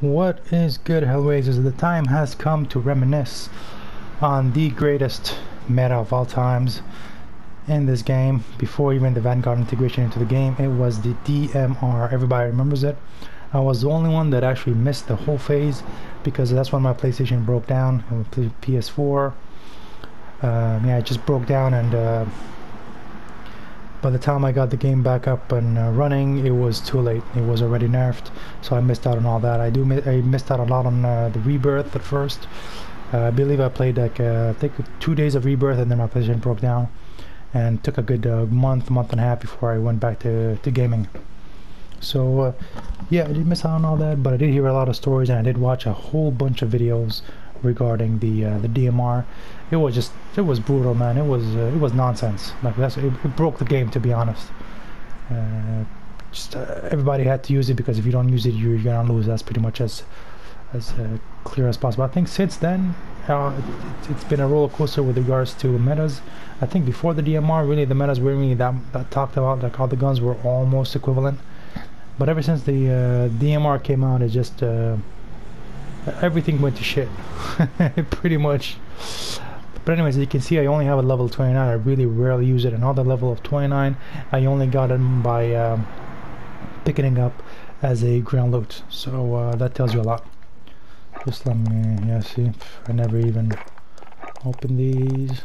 What is good, Hellraisers? The time has come to reminisce on the greatest meta of all times in this game. Before even the Vanguard integration into the game, it was the DMR. Everybody remembers it. I was the only one that actually missed the whole phase because that's when my PlayStation broke down. And PS4, um, yeah, it just broke down and. Uh, by the time I got the game back up and uh, running, it was too late. It was already nerfed, so I missed out on all that. I do mi I missed out a lot on uh, the rebirth at first. Uh, I believe I played like uh, I think two days of rebirth, and then my PlayStation broke down, and took a good uh, month, month and a half before I went back to to gaming. So uh, yeah, I did miss out on all that, but I did hear a lot of stories, and I did watch a whole bunch of videos regarding the the DMR it was just it was brutal man. It was uh, it was nonsense. Like that's it, it, broke the game to be honest. Uh, just uh, everybody had to use it because if you don't use it you're gonna lose. That's pretty much as as uh, clear as possible. I think since then uh, it, has been a roller coaster with regards to metas. I think before the DMR really the metas were really that, that talked about. Like all the guns were almost equivalent. But ever since the uh, DMR came out it just everything went to shit pretty much but anyways, you can see I only have a level 29. I really rarely use it. Another level of 29, I only got it by um, picking it up as a ground loot. So uh, that tells you a lot. Just let me, yeah, see, I never even open these.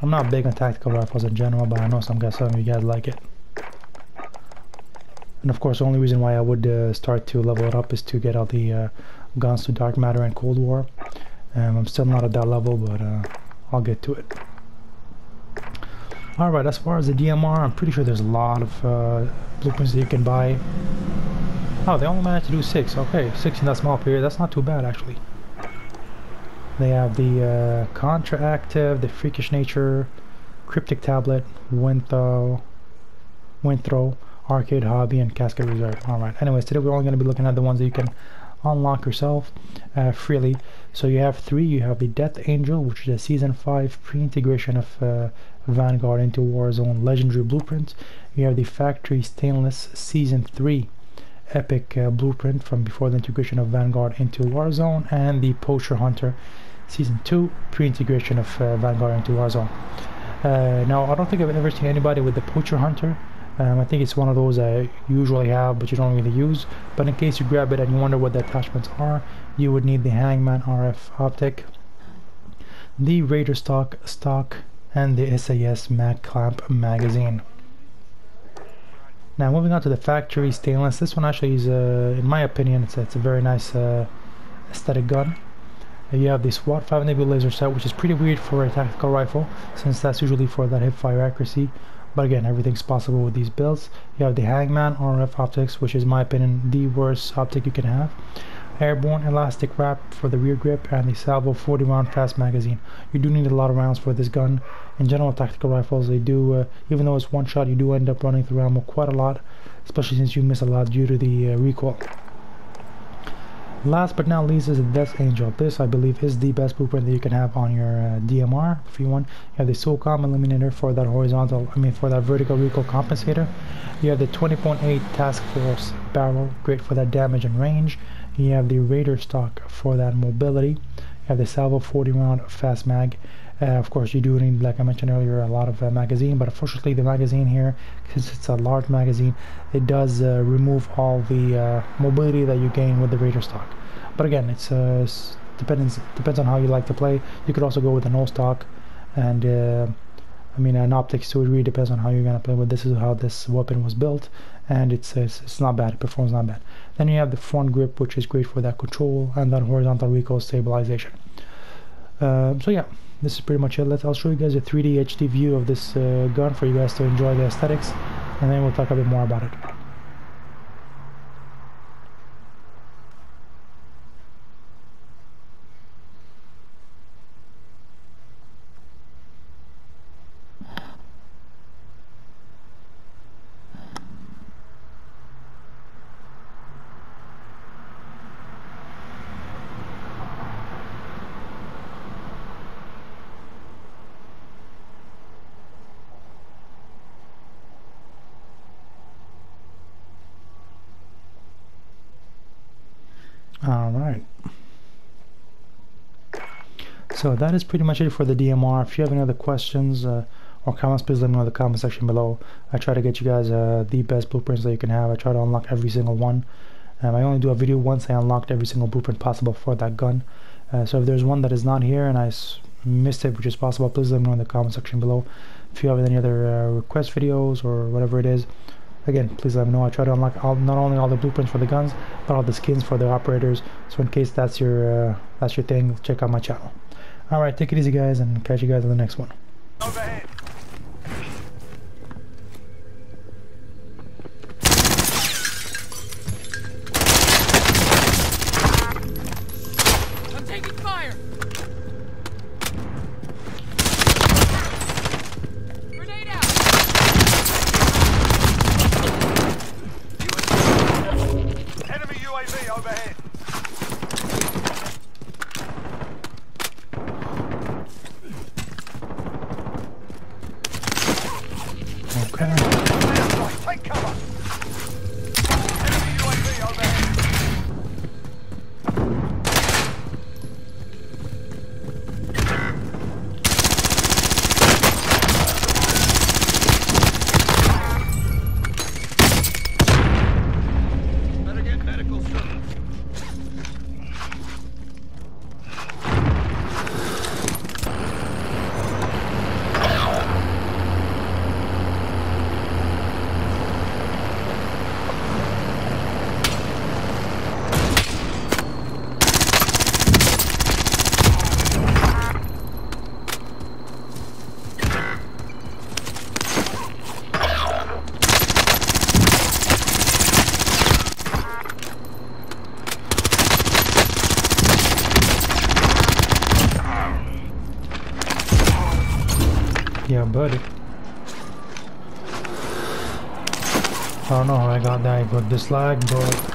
I'm not big on tactical rifles in general, but I know some guys, some of you guys like it. And of course, the only reason why I would uh, start to level it up is to get all the uh, guns to Dark Matter and Cold War. I'm still not at that level, but uh, I'll get to it. Alright, as far as the DMR, I'm pretty sure there's a lot of uh, blueprints that you can buy. Oh, they only managed to do six. Okay, six in that small period. That's not too bad, actually. They have the uh, Contra Active, the Freakish Nature, Cryptic Tablet, Wind Throw, Wind Throw, Arcade Hobby, and Casket Reserve. Alright, anyways, today we're only going to be looking at the ones that you can unlock yourself uh, freely. So you have three. You have the Death Angel, which is a Season 5 pre-integration of uh, Vanguard into Warzone Legendary Blueprint. You have the Factory Stainless Season 3 Epic uh, Blueprint from before the integration of Vanguard into Warzone, and the Poacher Hunter Season 2 pre-integration of uh, Vanguard into Warzone. Uh, now, I don't think I've ever seen anybody with the Poacher Hunter um, I think it's one of those I usually have but you don't really use. But in case you grab it and you wonder what the attachments are, you would need the Hangman RF optic, the Raider stock stock, and the SAS mag clamp magazine. Now moving on to the factory stainless, this one actually is, uh, in my opinion, it's, it's a very nice uh, aesthetic gun. You have the SWAT 5 Nebula laser sight, which is pretty weird for a tactical rifle, since that's usually for that hip fire accuracy. But again, everything's possible with these builds. You have the Hangman RF optics, which is, my opinion, the worst optic you can have. Airborne elastic wrap for the rear grip and the Salvo 40 round fast magazine. You do need a lot of rounds for this gun. In general, tactical rifles, they do, uh, even though it's one shot, you do end up running through ammo quite a lot, especially since you miss a lot due to the uh, recoil. Last but not least is the Death Angel. This, I believe, is the best blueprint that you can have on your uh, DMR. If you want, you have the SOCOM Eliminator for that horizontal, I mean, for that vertical recoil compensator. You have the 20.8 Task Force barrel, great for that damage and range. You have the Raider stock for that mobility. You have the Salvo 40 round fast mag. Uh, of course, you do need, like I mentioned earlier, a lot of uh, magazine, but unfortunately the magazine here, since it's a large magazine, it does uh, remove all the mobility that you gain with the Raider stock. But again, it's uh, depends depends on how you like to play. You could also go with a no stock, and I mean an optics too. It really depends on how you're gonna play. But this is how this weapon was built, and it's it's, it's not bad. It performs not bad. Then you have the front grip, which is great for that control, and that horizontal recoil stabilization. So yeah, this is pretty much it. Let's, I'll show you guys a 3D HD view of this uh, gun for you guys to enjoy the aesthetics, and then we'll talk a bit more about it. So that is pretty much it for the DMR. If you have any other questions uh, or comments, please let me know in the comment section below. I try to get you guys uh, the best blueprints that you can have. I try to unlock every single one. Um, I only do a video once I unlocked every single blueprint possible for that gun. Uh, so if there's one that is not here and I missed it, which is possible, please let me know in the comment section below. If you have any other uh, request videos or whatever it is, again, please let me know. I try to unlock all, not only all the blueprints for the guns, but all the skins for the operators. So in case that's your uh, that's your thing, check out my channel. All right, take it easy, guys, and catch you guys in the next one. Overhead. Yeah, buddy. I don't know how I got that, but this lag, but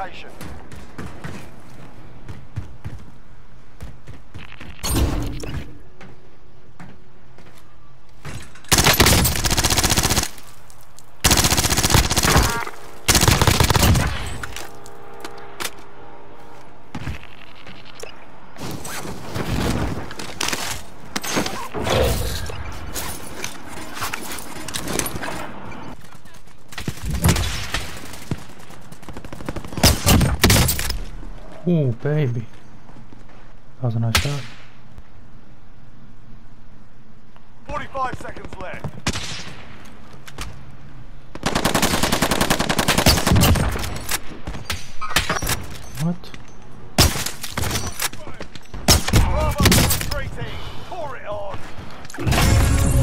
location. Ooh, baby. That was a nice shot. 45 seconds left. What?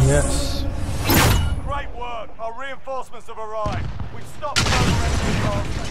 Yes. Great work. Our reinforcements have arrived. We've stopped further